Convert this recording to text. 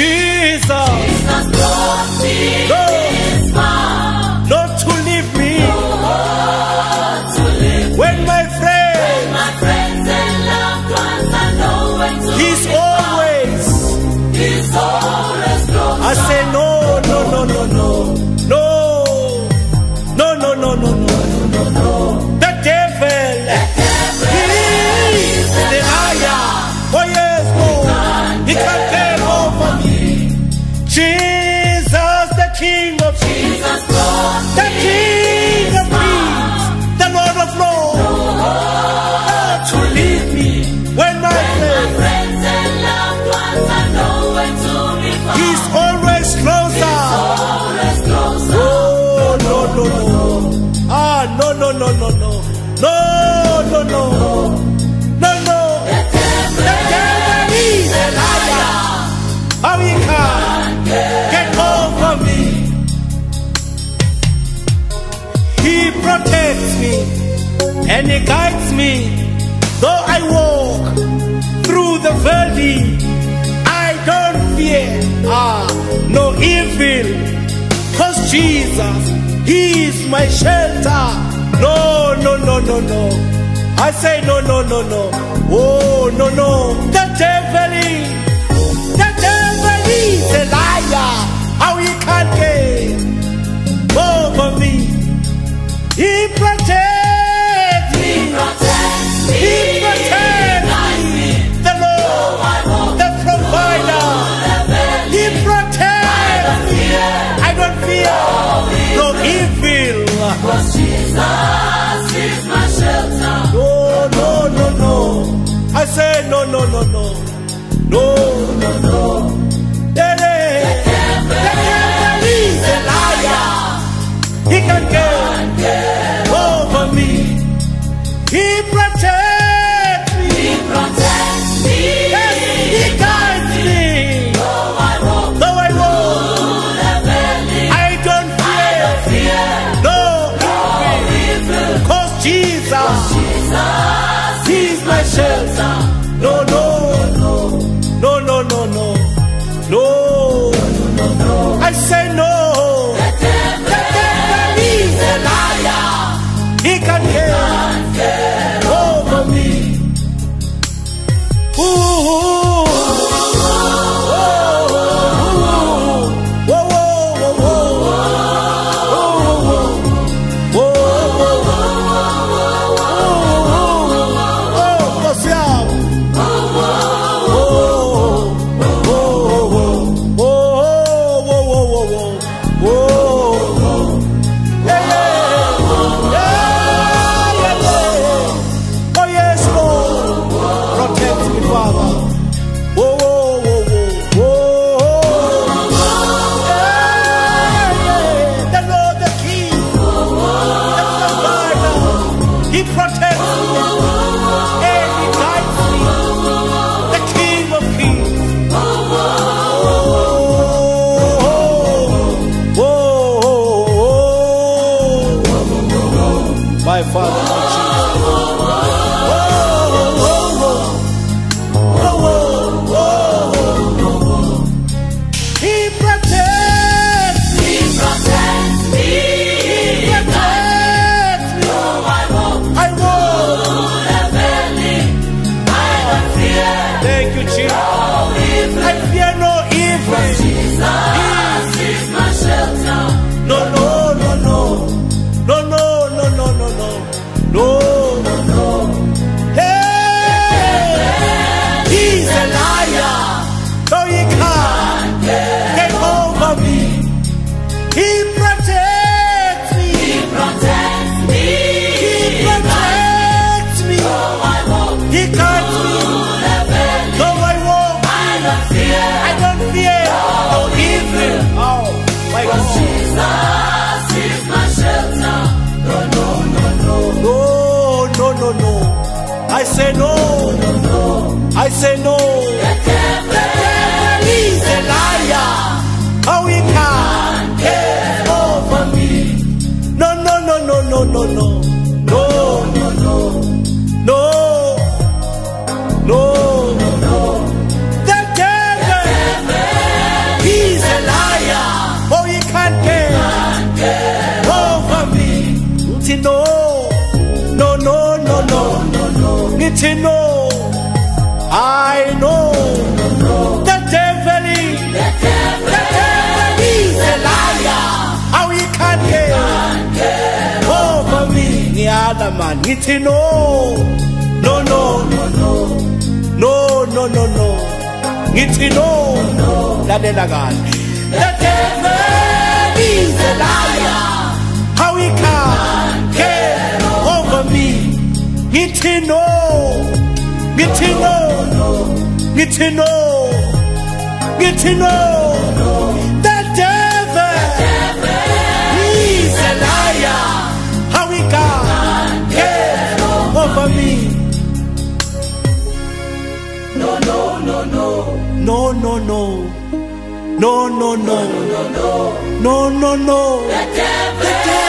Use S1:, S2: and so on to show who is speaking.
S1: Jesus,
S2: Jesus
S1: to leave me when my friend,
S2: my friends and loved ones are nowhere to
S1: He's always.
S2: He's always
S1: no, no, no, no, no. No, no, no. No, no. The devil is a liar. How he can get over me. He protects me and he guides me. Though I walk through the valley, I don't fear ah, no evil. Cause Jesus, He is my shelter. No, no, no, no, no. I say no, no, no, no. Oh, no, no. The He can get over me. He protects me. He protects me. Yes, he guides me.
S2: Though I walk
S1: Though I walk,
S2: through the valley,
S1: I don't fear.
S2: fear
S1: No
S2: evil.
S1: Cause Jesus,
S2: Jesus
S1: He's my shelter.
S2: Fear
S1: I
S2: don't fear
S1: no evil. Oh, my God.
S2: Jesus is my shelter. No, no, no, no.
S1: No, no, no, no. I say no. I say no. Ngithi no. No no no no. Ngithi no. I know. The devil is. The devil is a liar. How he can't get over me. Ngiyala man ngithi no. No no. No no no no. No no. Ngithi no lalela the devil is a liar ngithi no. Ngithi no. Ngithi no. Ngithi no. The devil. Is a liar. How he get over me.
S2: No, no, no, no.
S1: no no no. No no no. No no no.
S2: The devil. Is a liar.